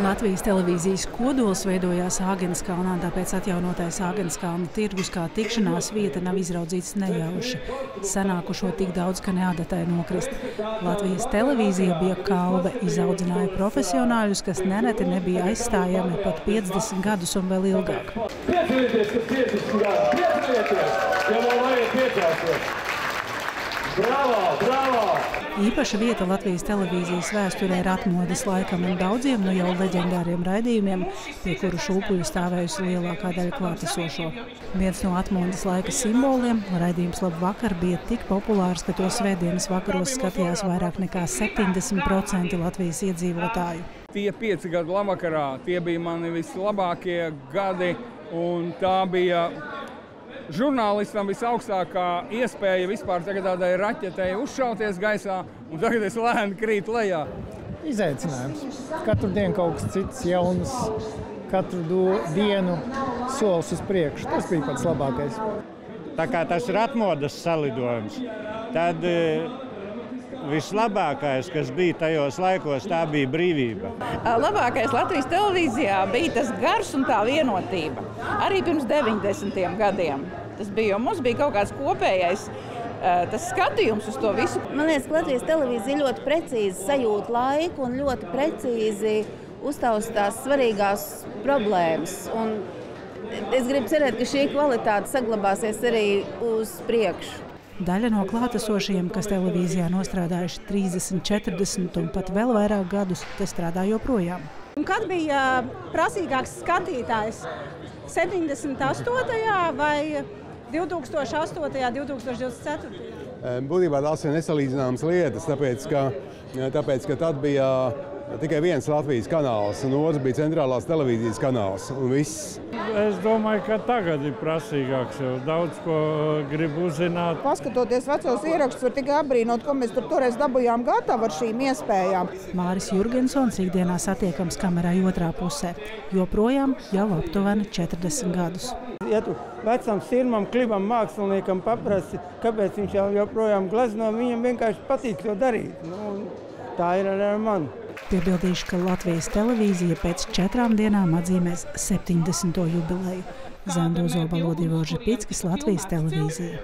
Latvijas televīzijas kodols veidojās Āgenskalnā, tāpēc atjaunotais Āgenskalna tirgus kā tikšanās vieta nav izraudzīts nejauši. Sanākušo tik daudz, ka neadatai nokrist. Latvijas televīzija bija kalve, izaudzināja profesionāļus, kas nereti nebija aizstājami pat 50 gadus un vēl ilgāk. Piedalieties, ka 50 gadi! Piedalieties! Ja vēl vajag piecelties! Bravo! Bravo! Īpaša vieta Latvijas televīzijas vēsturē ir atmodas laikam un daudziem no jau leģendāriem raidījumiem, pie kuru šūpuļu stāvējusi lielākā daļa klātesošo. Viens no atmodas laika simboliem, raidījums Labu vakar, bija tik populārs, ka to svētdienas vakaros skatījās vairāk nekā 70% Latvijas iedzīvotāju. Tie pieci gadi labvakarā, tie bija mani vislabākie gadi, un tā bija žurnālistam visaugstākā iespēja vispār tādai raķetei uzšauties gaisā, un tagad es lēni krītu lejā. Izaicinājums. Katru dienu kaut kas cits, jauns, katru dienu solis uz priekšu. Tas bija pats labākais. Tā kā tas ir atmodas salidojums, tad vislabākais, kas bija tajos laikos, tā bija brīvība. Labākais Latvijas televīzijā bija tas gars un tā vienotība. Arī pirms 90 gadiem. Tas bija, mums bija kaut kāds kopējais tas skatījums uz to visu. Man liekas, ka Latvijas televīzija ļoti precīzi sajūt laiku un ļoti precīzi uztaust tās svarīgās problēmas. Un es gribu cerēt, ka šī kvalitāte saglabāsies arī uz priekšu. Daļa no klātesošajiem, kas televīzijā nostrādājuši 30, 40 un pat vēl vairāk gadus, te strādā joprojām. Un kad bija prasīgāks skatītājs? 78. vai 2008. 2024. Būtībā tās ir nesalīdzināmas lietas, tāpēc ka, tāpēc, ka tad bija tikai viens Latvijas kanāls, un otrs bija centrālās televīzijas kanāls. Es domāju, ka tagad ir prasīgāks, jo daudz ko grib uzzināt. Paskatoties vecos ierakstus, var tikai apbrīnot, ko mēs tur toreiz dabūjām gatavu ar šīm iespējām. Māris Jurgensons ikdienā satiekams kamerai otrā pusē, joprojām jau aptuveni 40 gadus. Ja tu vecam sirmam, klibam māksliniekam paprasti, kāpēc viņš jau joprojām glezno, viņam vienkārši patīk to darīt. Nu, tā ir arī ar mani. Piebildīšu, ka Latvijas televīzija pēc četrām dienām atzīmēs 70. jubileju. Zandozo Balodīvo Žepickis, Latvijas televīzija.